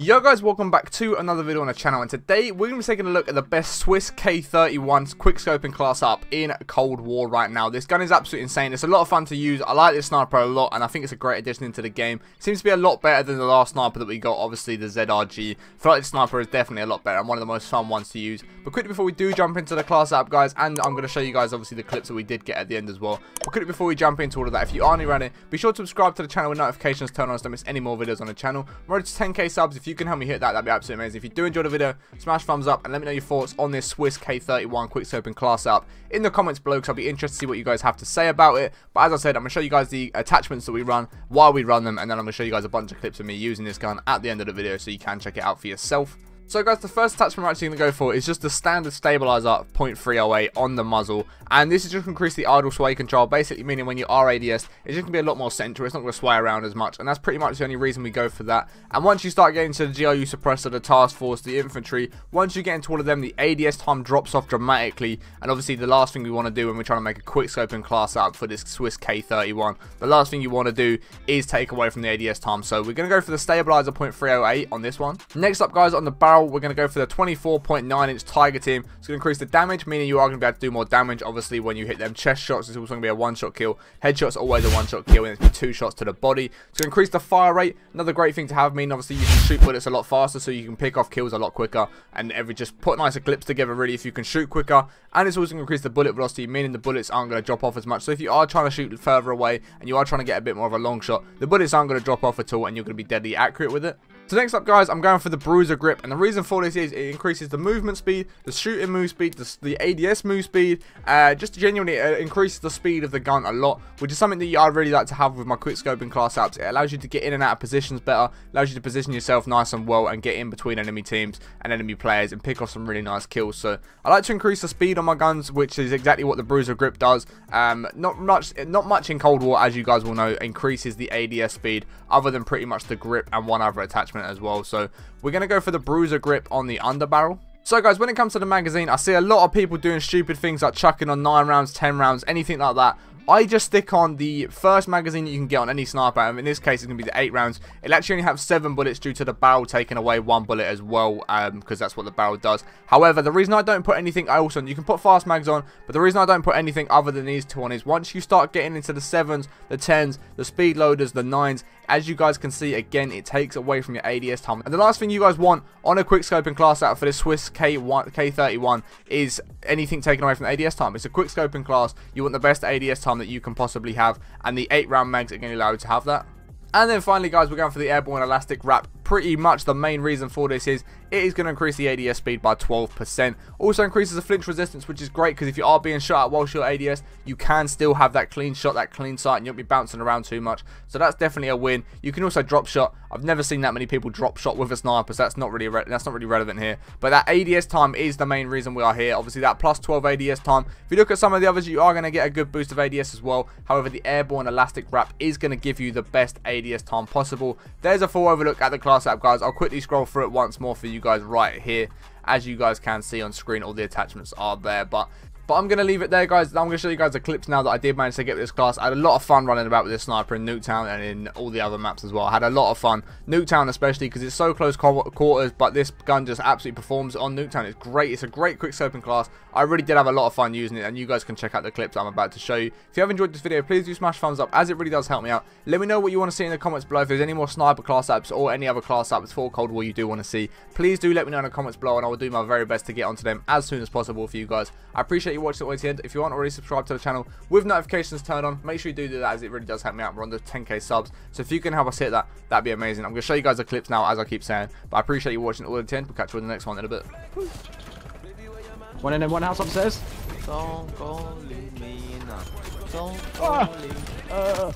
Yo guys, welcome back to another video on the channel and today we're going to be taking a look at the best Swiss K31's quickscoping class up in Cold War right now. This gun is absolutely insane, it's a lot of fun to use, I like this sniper a lot and I think it's a great addition into the game. Seems to be a lot better than the last sniper that we got, obviously the ZRG. I feel like this sniper is definitely a lot better and one of the most fun ones to use. But quickly before we do jump into the class up guys, and I'm going to show you guys obviously the clips that we did get at the end as well. But quickly before we jump into all of that, if you are new around it, be sure to subscribe to the channel with notifications turned on so don't miss any more videos on the channel. We're to 10k subs, if you can help me hit that, that'd be absolutely amazing. If you do enjoy the video, smash thumbs up and let me know your thoughts on this Swiss K31 quickscoping class up in the comments below because I'll be interested to see what you guys have to say about it. But as I said, I'm going to show you guys the attachments that we run, while we run them, and then I'm going to show you guys a bunch of clips of me using this gun at the end of the video so you can check it out for yourself. So guys, the first attachment we're actually going to go for is just the standard stabilizer 0.308 on the muzzle. And this is just to increase the idle sway control, basically meaning when you are ADS, it's just going to be a lot more central, it's not going to sway around as much. And that's pretty much the only reason we go for that. And once you start getting to the GRU suppressor, the task force, the infantry, once you get into all of them, the ADS time drops off dramatically. And obviously the last thing we want to do when we're trying to make a quick scoping class up for this Swiss K31, the last thing you want to do is take away from the ADS time. So we're going to go for the stabilizer 0.308 on this one. Next up guys, on the barrel, we're going to go for the 24.9 inch Tiger Team. It's going to increase the damage, meaning you are going to be able to do more damage. Obviously, when you hit them chest shots, it's also going to be a one-shot kill. Headshots always a one-shot kill, and it's two shots to the body. It's going to increase the fire rate. Another great thing to have, meaning obviously you can shoot bullets a lot faster, so you can pick off kills a lot quicker, and every just put nicer clips together really if you can shoot quicker. And it's also going to increase the bullet velocity, meaning the bullets aren't going to drop off as much. So if you are trying to shoot further away and you are trying to get a bit more of a long shot, the bullets aren't going to drop off at all, and you're going to be deadly accurate with it. So next up guys, I'm going for the Bruiser Grip, and the reason for this is it increases the movement speed, the shooting move speed, the, the ADS move speed, uh, just genuinely uh, increases the speed of the gun a lot, which is something that I'd really like to have with my quick scoping class apps. It allows you to get in and out of positions better, allows you to position yourself nice and well and get in between enemy teams and enemy players and pick off some really nice kills. So I like to increase the speed on my guns, which is exactly what the Bruiser Grip does. Um, not much, not much in Cold War, as you guys will know, increases the ADS speed, other than pretty much the grip and one other attachment as well. So we're going to go for the Bruiser Grip on the underbarrel. So guys, when it comes to the magazine, I see a lot of people doing stupid things like chucking on 9 rounds, 10 rounds, anything like that. I just stick on the first magazine you can get on any sniper, and in this case it's going to be the 8 rounds. It'll actually only have 7 bullets due to the barrel taking away 1 bullet as well, because um, that's what the barrel does. However, the reason I don't put anything else on, you can put fast mags on, but the reason I don't put anything other than these two on is once you start getting into the 7s, the 10s, the speed loaders, the 9s, as you guys can see, again, it takes away from your ADS time. And the last thing you guys want on a quick scoping class out for this Swiss K1, K31 is anything taken away from the ADS time. It's a quick scoping class. You want the best ADS time that you can possibly have, and the 8 round mags are going to allow you to have that. And then finally, guys, we're going for the airborne elastic wrap. Pretty much the main reason for this is it is going to increase the ADS speed by 12%. Also increases the flinch resistance, which is great because if you are being shot at whilst you're ADS, you can still have that clean shot, that clean sight, and you won't be bouncing around too much. So that's definitely a win. You can also drop shot. I've never seen that many people drop shot with a sniper, so that's not really that's not really relevant here. But that ADS time is the main reason we are here. Obviously, that plus 12 ADS time. If you look at some of the others, you are going to get a good boost of ADS as well. However, the airborne elastic wrap is going to give you the best ADS time possible. There's a full overlook at the class app, guys. I'll quickly scroll through it once more for you guys right here. As you guys can see on screen, all the attachments are there. But but I'm going to leave it there, guys. I'm going to show you guys the clips now that I did manage to get with this class. I had a lot of fun running about with this sniper in Nuketown and in all the other maps as well. I had a lot of fun. Nuketown especially because it's so close quarters, but this gun just absolutely performs on Nuketown. It's great. It's a great quick scoping class. I really did have a lot of fun using it, and you guys can check out the clips I'm about to show you. If you have enjoyed this video, please do smash thumbs up, as it really does help me out. Let me know what you want to see in the comments below. If there's any more sniper class apps or any other class apps for Cold War you do want to see, please do let me know in the comments below, and I will do my very best to get onto them as soon as possible for you guys. I appreciate you watching it all to the end. If you you aren't already subscribed to the channel with notifications turned on, make sure you do do that as it really does help me out. We're on the 10k subs. So if you can help us hit that, that'd be amazing. I'm going to show you guys the clips now as I keep saying. But I appreciate you watching all the 10. We'll catch you in the next one in a bit. One in one house upstairs. Don't go leave me now. Don't go Ah. leave. Uh,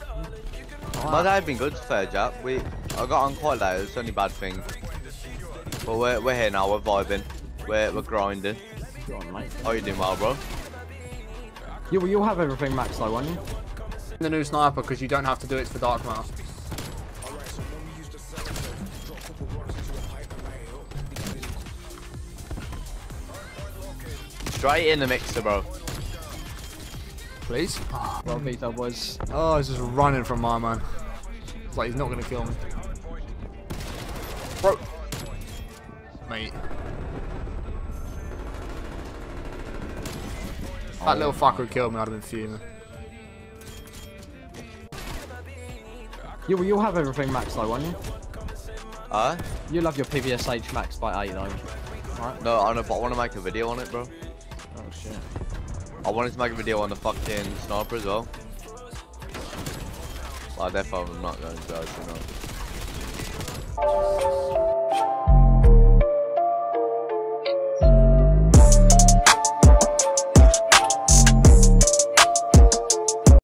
My day been good, fair Jack. We, I got on quite late. It's only bad thing. But we're, we're here now. We're vibing. We're we're grinding. Go on, mate. Oh, How you doing, well, bro? You, you'll have everything max though, won't you? The new sniper because you don't have to do it for Dark Matter. Straight in the mixer, bro. Please. Well, Vito was. Oh, he's just running from my man. It's like he's not going to kill me. Bro. mate. That little fucker who killed me, I'd have been fuming. You, you'll have everything maxed though, won't you? Huh? You'll have your PVSH max by 8 though. Right? No, I know, but I want to make a video on it, bro. Oh shit. I wanted to make a video on the fucking sniper as well. But I definitely am not going to, you know.